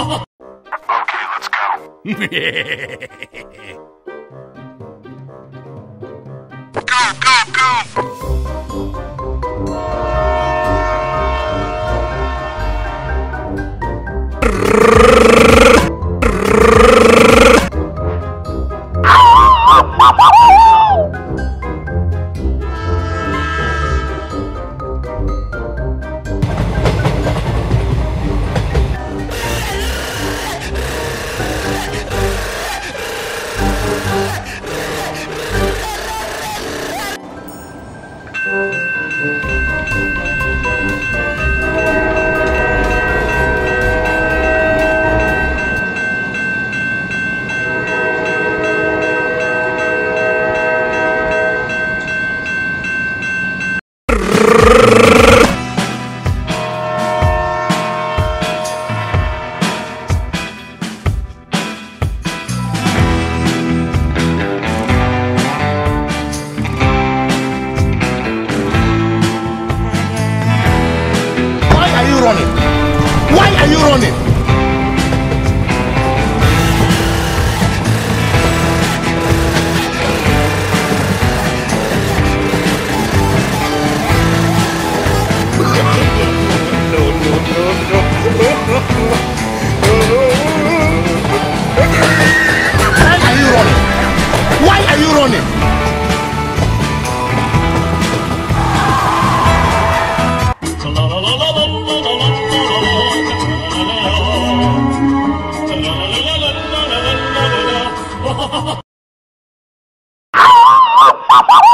Why Oh!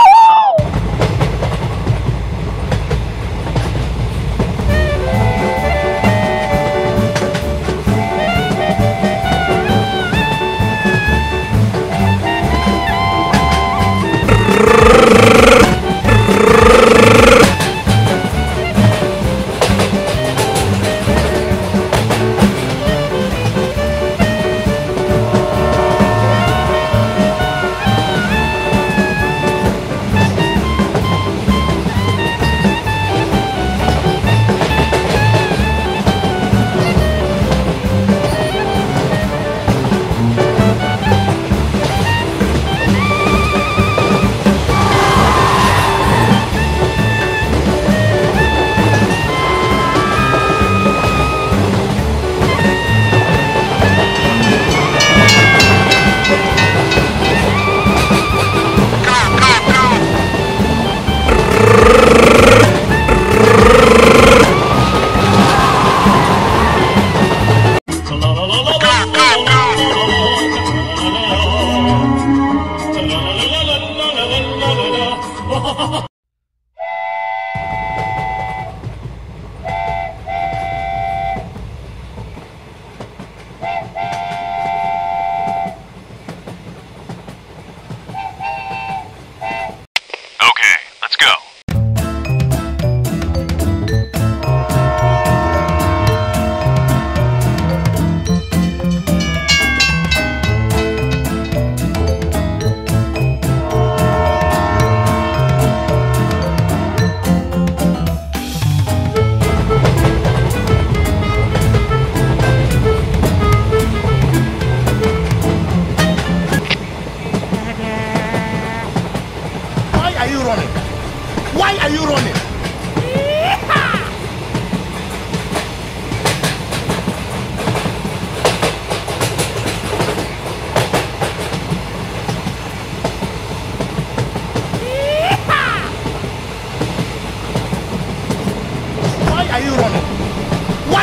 哈哈哈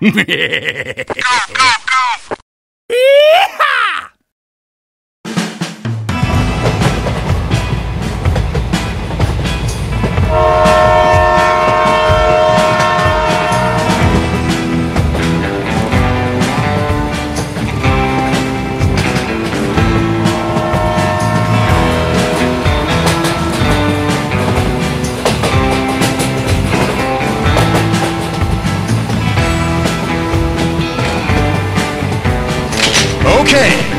go! Okay,